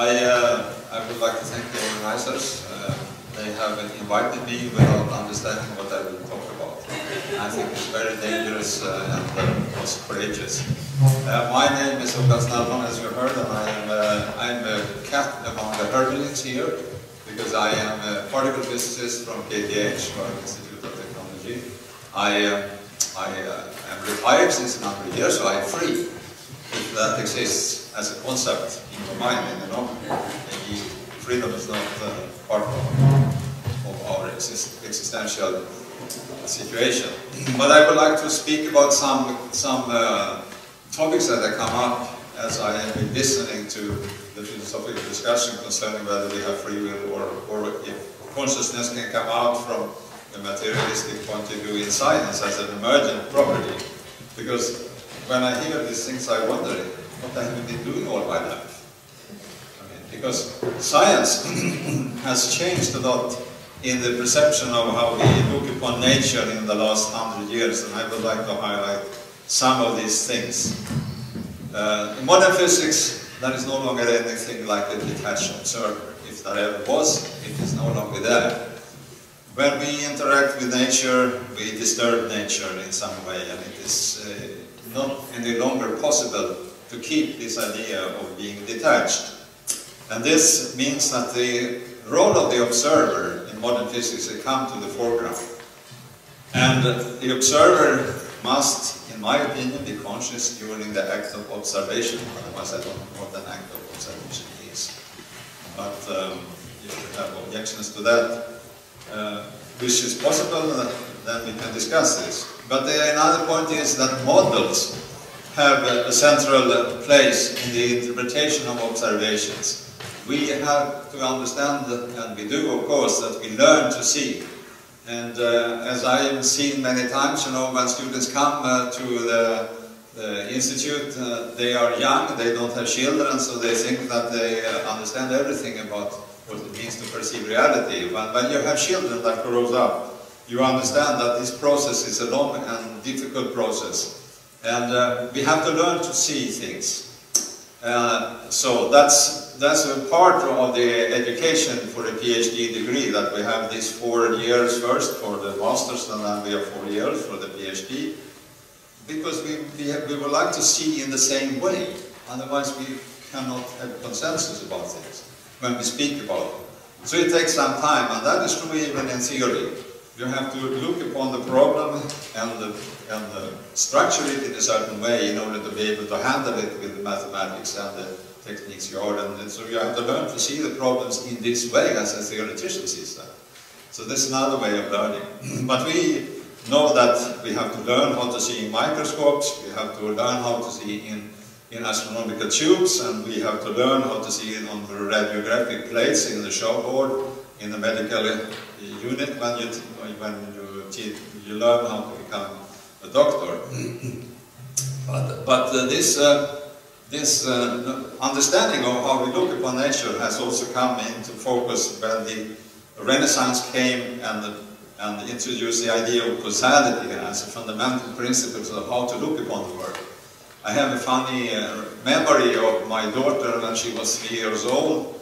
I, uh, I would like to thank the organizers. Uh, they have invited me without understanding what I will talk about. I think it's very dangerous uh, and uh, also courageous. Uh, my name is Ola Snellman, as you heard, and I am, uh, I'm a cat among the hermelings here because I am a particle physicist from KTH, Royal Institute of Technology. I, uh, I uh, am retired since a number of years, so I'm free if that exists as a concept mind, you know, maybe freedom is not uh, part of, of our exist existential situation. But I would like to speak about some, some uh, topics that have come up as I have been listening to the philosophical discussion concerning whether we have free will or, or if consciousness can come out from a materialistic point of view in science as an emergent property. Because when I hear these things, I wonder what I have been doing all my life. Because science has changed a lot in the perception of how we look upon nature in the last hundred years, and I would like to highlight some of these things. Uh, in modern physics, there is no longer anything like a detached observer. If there ever was, it is no longer there. When we interact with nature, we disturb nature in some way, and it is uh, not any longer possible to keep this idea of being detached. And this means that the role of the observer in modern physics has come to the foreground. And the observer must, in my opinion, be conscious during the act of observation, otherwise I don't know what an act of observation is. But um, if you have objections to that, uh, which is possible, uh, then we can discuss this. But the, another point is that models have a central place in the interpretation of observations. We have to understand, and we do of course, that we learn to see. And uh, as I have seen many times, you know, when students come uh, to the, the institute, uh, they are young, they don't have children, so they think that they uh, understand everything about what it means to perceive reality. But when you have children that grows up, you understand that this process is a long and difficult process. And uh, we have to learn to see things. Uh, so that's, that's a part of the education for a PhD degree, that we have these four years first for the master's and then we have four years for the PhD. Because we, we, have, we would like to see in the same way, otherwise we cannot have consensus about things when we speak about it. So it takes some time, and that is true even in theory. You have to look upon the problem and, the, and the structure it in a certain way in order to be able to handle it with the mathematics and the techniques you are. And, and so you have to learn to see the problems in this way as a theoretician sees them. So this is another way of learning. but we know that we have to learn how to see in microscopes, we have to learn how to see in, in astronomical tubes, and we have to learn how to see it on the radiographic plates in the show board, in the medical unit when you when you you learn how to become a doctor. but but uh, this uh, this uh, understanding of how we look upon nature has also come into focus when the Renaissance came and and introduced the idea of causality as a fundamental principle of how to look upon the world. I have a funny uh, memory of my daughter when she was three years old,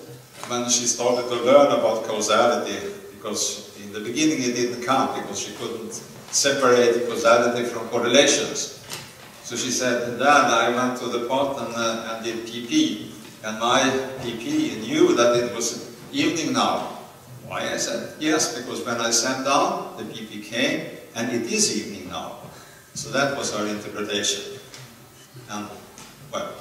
when she started to learn about causality, because in the beginning it didn't come, because she couldn't separate causality from correlations. So she said, Dad, I went to the pot and, uh, and did PP, and my PP knew that it was evening now. Why? I said, yes, because when I sat down, the PP came, and it is evening now. So that was her interpretation. And, well,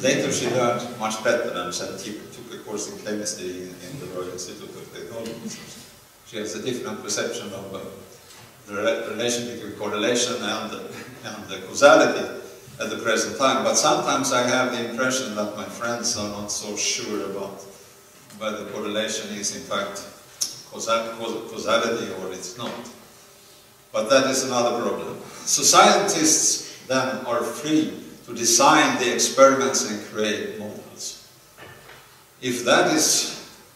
later she learned much better and said, took a course in chemistry in, in the Royal Institute of Technology. She has a different perception of uh, the relation between correlation and, and the causality at the present time. But sometimes I have the impression that my friends are not so sure about whether correlation is in fact causality or it's not. But that is another problem. So scientists then are free to design the experiments and create models. If that is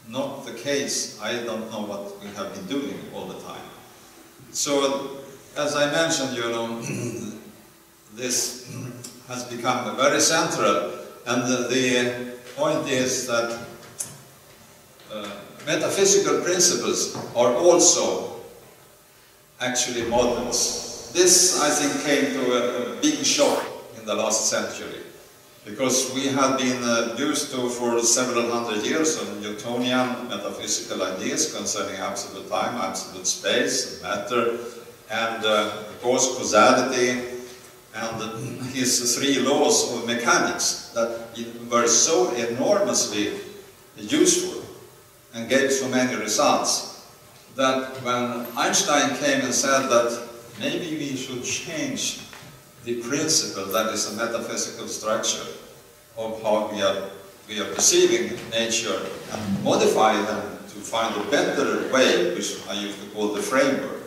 not the case, I don't know what we have been doing all the time. So, as I mentioned, you know, this has become very central, and the, the point is that uh, metaphysical principles are also actually models. This, I think, came to a, a big shock in the last century because we had been uh, used to for several hundred years of Newtonian metaphysical ideas concerning absolute time, absolute space, matter, and uh, of course causality, and his three laws of mechanics that were so enormously useful and gave so many results that when Einstein came and said that maybe we should change the principle that is a metaphysical structure of how we are, we are perceiving nature and modify them to find a better way, which I used to call the framework.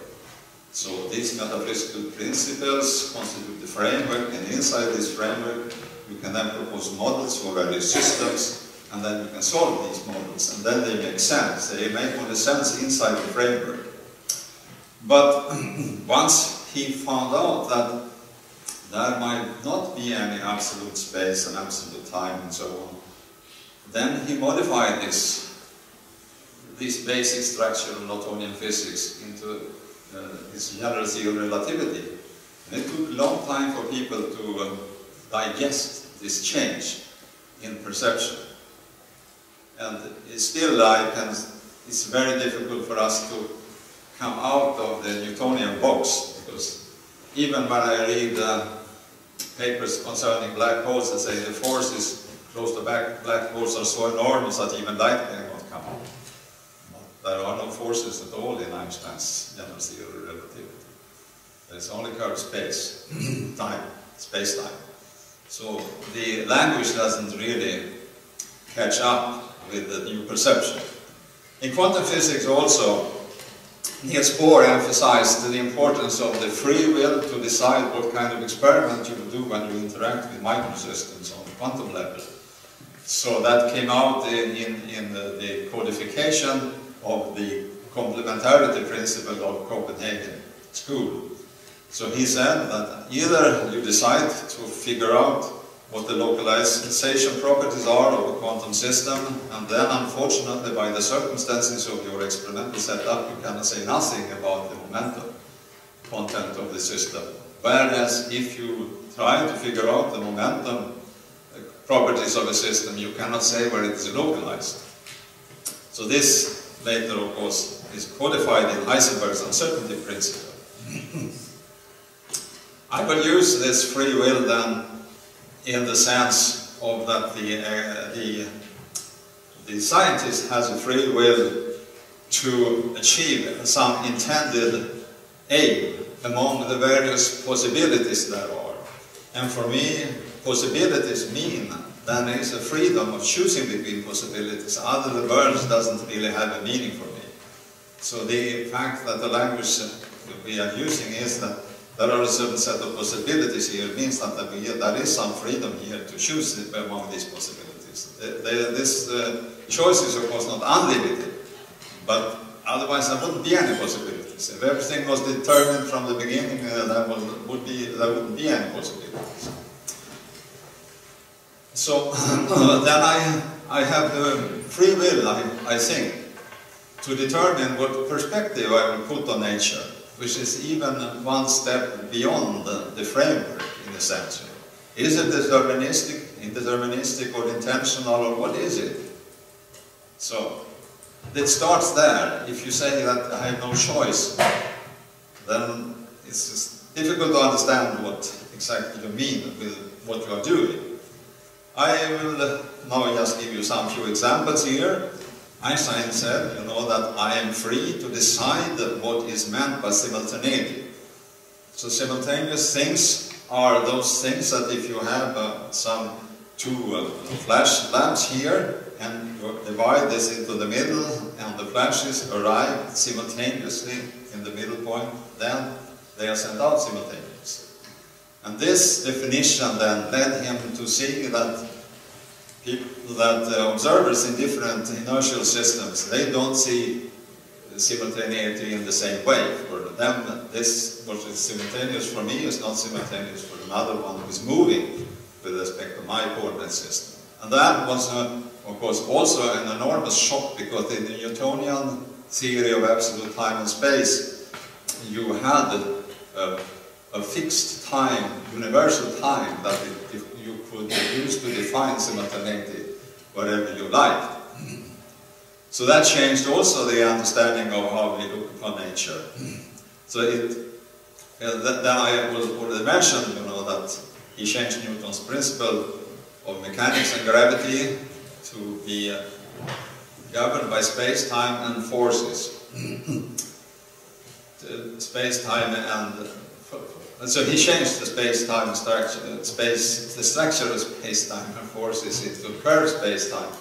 So these metaphysical principles constitute the framework, and inside this framework you can then propose models for various systems, and then you can solve these models, and then they make sense. They make only sense inside the framework. But once he found out that there might not be any absolute space and absolute time and so on. Then he modified this, this basic structure of Newtonian physics into uh, this general theory of relativity. And it took a long time for people to uh, digest this change in perception. And it's still, I can, it's very difficult for us to come out of the Newtonian box because even when I read uh, papers concerning black holes that say the forces close to black, black holes are so enormous that even light out. There are no forces at all in Einstein's general theory of relativity. There's only curved space, time, space-time. So the language doesn't really catch up with the new perception. In quantum physics also, Niels Bohr emphasized the importance of the free will to decide what kind of experiment you will do when you interact with microsystems on the quantum level. So that came out in, in, in the, the, codification of the complementarity principle of Copenhagen School. So he said that either you decide to figure out what the localization properties are of a quantum system, and then unfortunately by the circumstances of your experimental setup you cannot say nothing about the momentum content of the system. Whereas if you try to figure out the momentum uh, properties of a system, you cannot say where it is localized. So this later, of course, is codified in Heisenberg's uncertainty principle. I will use this free will then in the sense of that the, uh, the, the scientist has a free will to achieve some intended aim among the various possibilities there are. And for me, possibilities mean then there is a freedom of choosing between possibilities. Other words doesn't really have a meaning for me. So the fact that the language we are using is that there are a certain set of possibilities here. Means that there is some freedom here to choose among these possibilities. this uh, choice is of course not unlimited, but otherwise there wouldn't be any possibilities. If everything was determined from the beginning, uh, there, would be, there wouldn't be any possibilities. So then I, I have the free will, I, I think, to determine what perspective I will put on nature which is even one step beyond the, the framework in a sense. Is it deterministic, indeterministic or intentional or what is it? So it starts there. If you say that I have no choice, then it's difficult to understand what exactly you mean with what you are doing. I will now just give you some few examples here. Einstein said, you know, that I am free to decide what is meant by simultaneity. So simultaneous things are those things that if you have uh, some two uh, flash lamps here and you divide this into the middle and the flashes arrive simultaneously in the middle point, then they are sent out simultaneously. And this definition then led him to see that people that uh, observers in different inertial systems, they don't see simultaneity in the same way. For them, this what is simultaneous for me is not simultaneous for another one who is moving with respect to my coordinate system. And that was, uh, of course, also an enormous shock because in the Newtonian theory of absolute time and space, you had a, a fixed time, universal time that it, you could use to define simultaneity whatever you like. So that changed also the understanding of how we look upon nature. So it, uh, then I already mentioned, you know, that he changed Newton's principle of mechanics and gravity to be uh, governed by space-time and forces. space-time and uh, so he changed the space-time structure, uh, space, the structure of space-time and forces into curved space-time,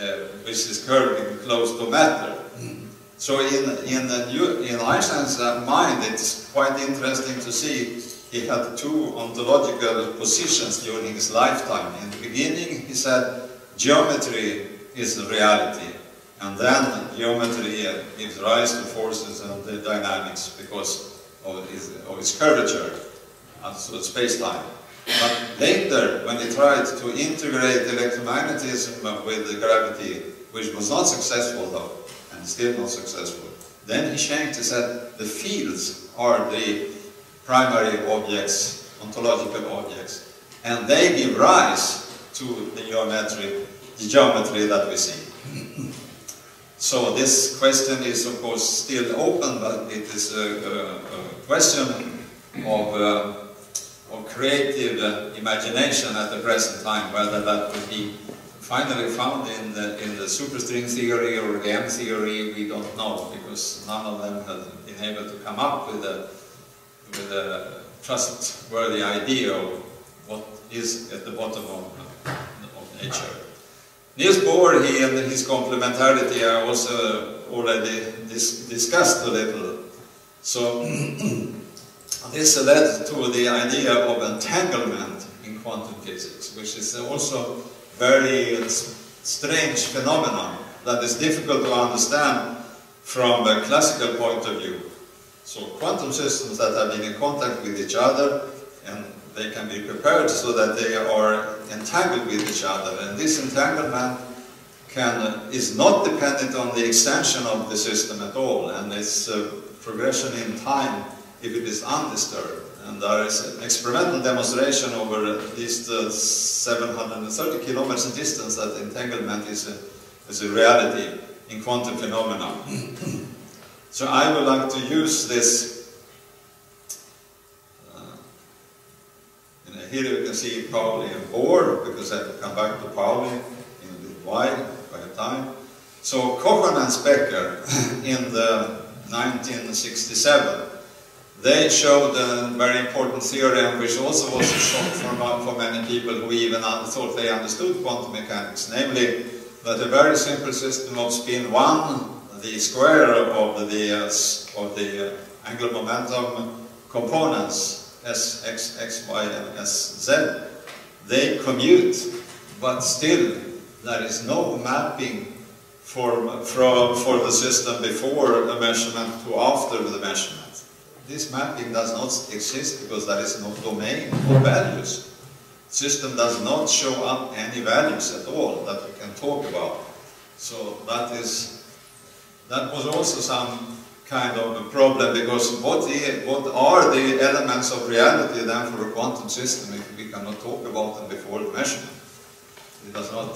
uh, which is curving close to matter. So in, in, in Einstein's uh, mind, it's quite interesting to see he had two ontological positions during his lifetime. In the beginning, he said, geometry is reality. And then geometry gives rise to forces and the dynamics because of its, of its curvature, and so space-time. But later, when he tried to integrate electromagnetism with gravity, which was not successful though, and still not successful, then he changed, he said, the fields are the primary objects, ontological objects, and they give rise to the geometry, the geometry that we see. So this question is of course still open, but it is a, a, a question of, uh, of creative uh, imagination at the present time, whether that will be finally found in the, in the superstring theory or the M theory, we don't know, because none of them have been able to come up with a, with a trustworthy idea of what is at the bottom of, of nature. Niels Bohr, he and his complementarity are also already dis discussed a little. So this led to the idea of entanglement in quantum physics, which is also very strange phenomenon that is difficult to understand from a classical point of view. So quantum systems that have been in contact with each other and they can be prepared so that they are entangled with each other. And this entanglement can, is not dependent on the extension of the system at all, and it's a progression in time if it is undisturbed. And there is an experimental demonstration over at least uh, 730 kilometers distance that entanglement is a, is a reality in quantum phenomena. so I would like to use this here you can see Pauli and Bohr, because I have come back to Pauli in a bit wide by the time. So Kochen and Specker in the 1967, they showed a very important theorem which also was a shock for, for many people who even thought they understood quantum mechanics, namely that a very simple system of spin 1, the square of the, uh, of the uh, angular momentum components S, X, X, Y, and S, Z, they commute, but still there is no mapping for, for, for the system before the measurement to after the measurement. This mapping does not exist because there is no domain or values. System does not show up any values at all that we can talk about. So that is, that was also some kind of a problem because what, what are the elements of reality then for a quantum system if we cannot talk about them before the measurement? It does not,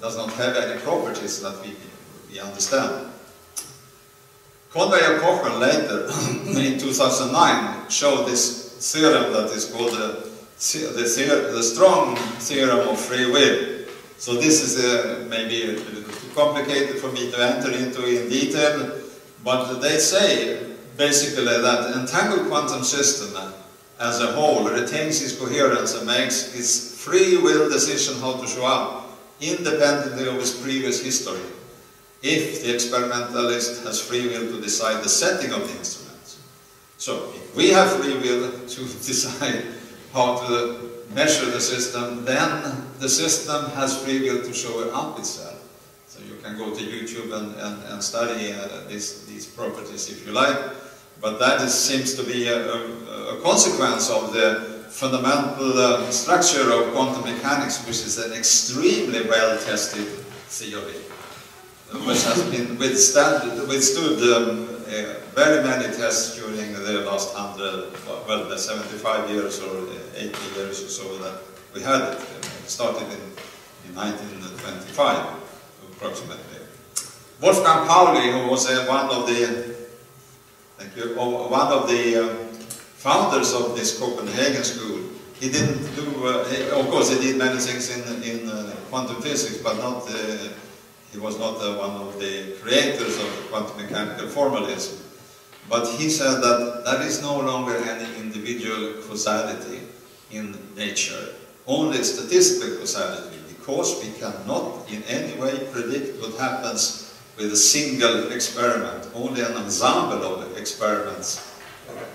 does not have any properties that we, we understand. Conway and Kochen later, in 2009, showed this theorem that is called the, the, the strong theorem of free will. So this is uh, maybe a little too complicated for me to enter into in detail, but they say, basically, that entangled quantum system as a whole retains its coherence and makes its free will decision how to show up, independently of its previous history, if the experimentalist has free will to decide the setting of the instruments. So, if we have free will to decide how to measure the system, then the system has free will to show up itself can go to YouTube and, and, and study uh, these, these properties if you like. But that is, seems to be a, a, a, consequence of the fundamental uh, structure of quantum mechanics, which is an extremely well-tested theory, which has been withstood, withstood um, uh, very many tests during the last 100, well, the 75 years or 80 years or so that we had it. It started in, in 1925, approximately. Wolfgang Pauli, who was uh, one of the, thank you, one of the um, founders of this Copenhagen school, he didn't do, uh, he, of course he did many things in, in uh, quantum physics, but not, uh, he was not uh, one of the creators of quantum mechanical formalism. But he said that there is no longer any individual causality in nature, only statistical causality, because we cannot in any way predict what happens with a single experiment. Only an ensemble of experiments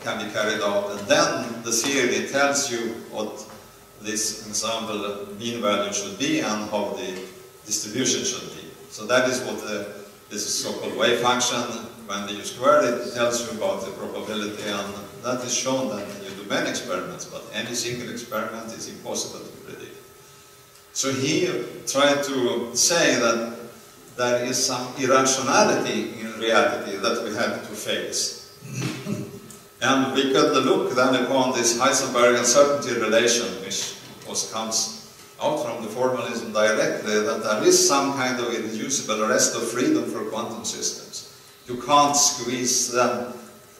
can be carried out. And then the theory tells you what this ensemble mean value should be and how the distribution should be. So that is what the, this so-called wave function, when you square it, tells you about the probability and that is shown then you do many experiments, but any single experiment is impossible. So he tried to say that there is some irrationality in reality that we have to face. and we could look then upon this Heisenberg uncertainty relation, which comes out from the formalism directly, that there is some kind of irreducible rest of freedom for quantum systems. You can't squeeze them,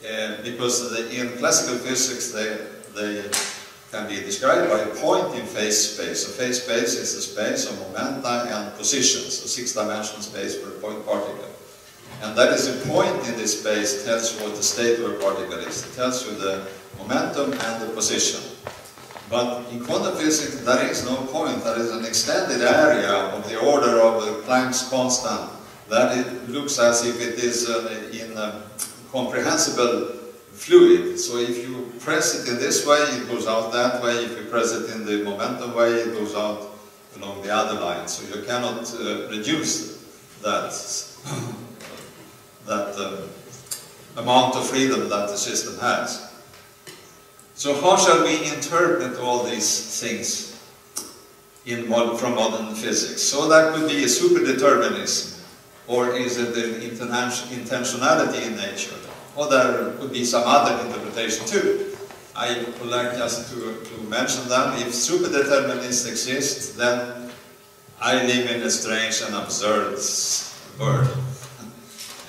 uh, because the, in classical physics they, they can be described by a point in phase space. So phase space is the space of momenta and positions, so six-dimensional space for a point particle. And that is a point in this space tells you what the state of a particle is. It tells you the momentum and the position. But in quantum physics, there is no point. There is an extended area of the order of the Planck's constant that it looks as if it is uh, in a comprehensible fluid. So if you press it in this way, it goes out that way. If you press it in the momentum way, it goes out along the other line. So you cannot uh, reduce that, that uh, amount of freedom that the system has. So how shall we interpret all these things in from modern physics? So that could be a superdeterminism, or is it an intentionality in nature? Or there could be some other interpretation too. I would like just to, to mention them. If superdeterminists exist, then I live in a strange and absurd world.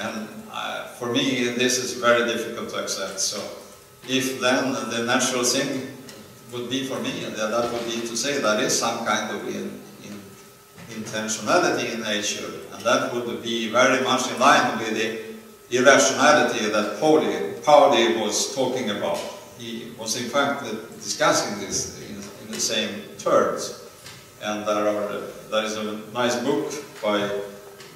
And uh, for me, this is very difficult to accept. So, if then the natural thing would be for me, that would be to say there is some kind of in, in intentionality in nature, and that would be very much in line with the irrationality that Pauli, Pauli was talking about. He was in fact discussing this in, in the same terms. And there, are, there is a nice book by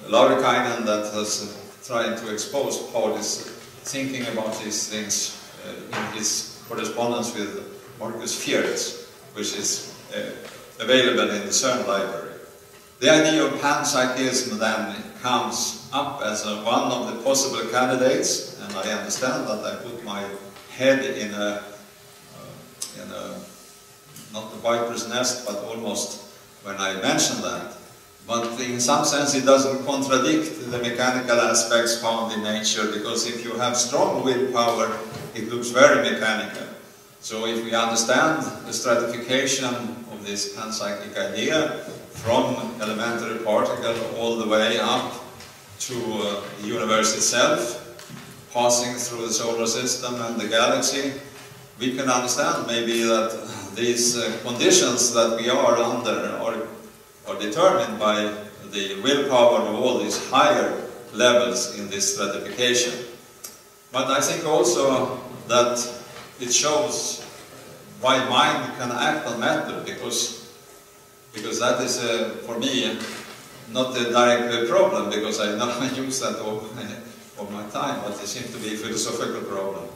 Laurikainen that has tried to expose Pauli's thinking about these things uh, in his correspondence with Markus Fierz, which is uh, available in the CERN library. The idea of panpsychism then comes up as a, one of the possible candidates, and I understand that I put my head in a, uh, in a not the viper's nest, but almost when I mention that. But in some sense it doesn't contradict the mechanical aspects found in nature, because if you have strong willpower, it looks very mechanical. So if we understand the stratification of this panpsychic idea, from elementary particle all the way up to uh, the universe itself, passing through the solar system and the galaxy, we can understand maybe that these uh, conditions that we are under are, are determined by the willpower of all these higher levels in this stratification. But I think also that it shows why mind can act on matter, because because that is, uh, for me, not a direct problem, because I know I use that all, all my time, but it seems to be a philosophical problem.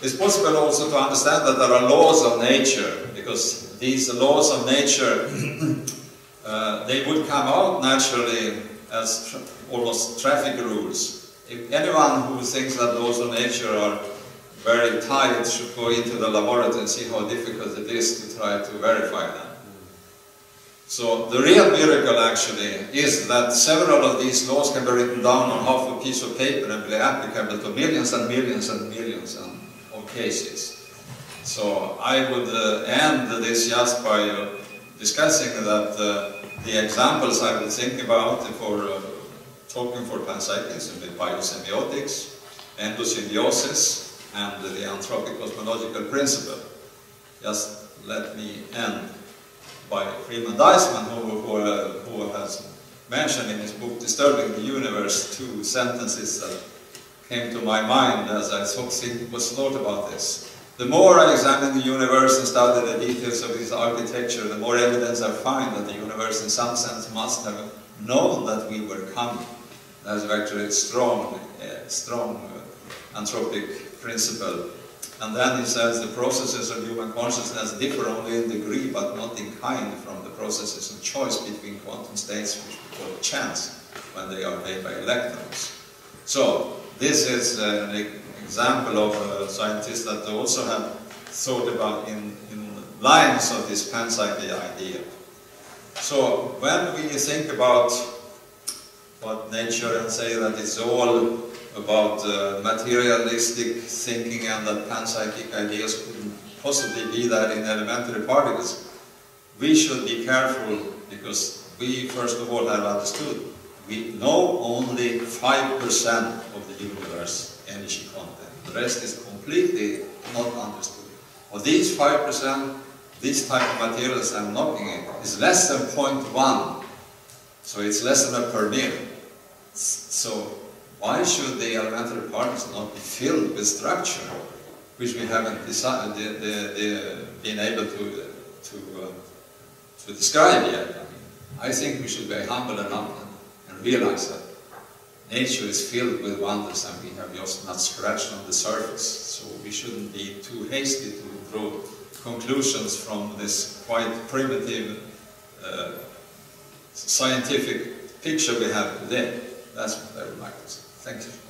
It's possible also to understand that there are laws of nature, because these laws of nature, uh, they would come out naturally as tra almost traffic rules. If anyone who thinks that laws of nature are very tight should go into the laboratory and see how difficult it is to try to verify them. So the real miracle actually is that several of these laws can be written down on half a piece of paper and be applicable to millions and millions and millions of cases. So I would uh, end this just by uh, discussing that uh, the examples I would think about for uh, talking for panpsychism with biosemiotics, endosymbiosis, and the anthropic cosmological principle. Just let me end by Freeman Dyson, who, who, uh, who has mentioned in his book Disturbing the Universe two sentences that came to my mind as I was thought about this. The more I examine the universe and study the details of its architecture, the more evidence I find that the universe in some sense must have known that we were coming. That's actually a strong, uh, strong uh, anthropic principle. And then he says the processes of human consciousness differ only in degree but not in kind from the processes of choice between quantum states which we call chance when they are made by electrons. So this is uh, an example of uh, a scientist that also have thought about in, in lines of this panpsyche idea. So when we think about what nature and say that it's all about uh, materialistic thinking and that panpsychic ideas couldn't possibly be there in elementary particles, we should be careful because we first of all have understood we know only 5% of the universe energy content. The rest is completely not understood. Of these 5%, this type of materials I'm knocking at is less than 0.1. So it's less than a per million. So why should the elementary particles not be filled with structure, which we haven't decided, been able to, to, uh, to describe yet? I, mean, I think we should be humble enough and, and realize that nature is filled with wonders and we have just not scratched on the surface. So we shouldn't be too hasty to draw conclusions from this quite primitive uh, scientific picture we have today. That's what I would like to say. Thank you.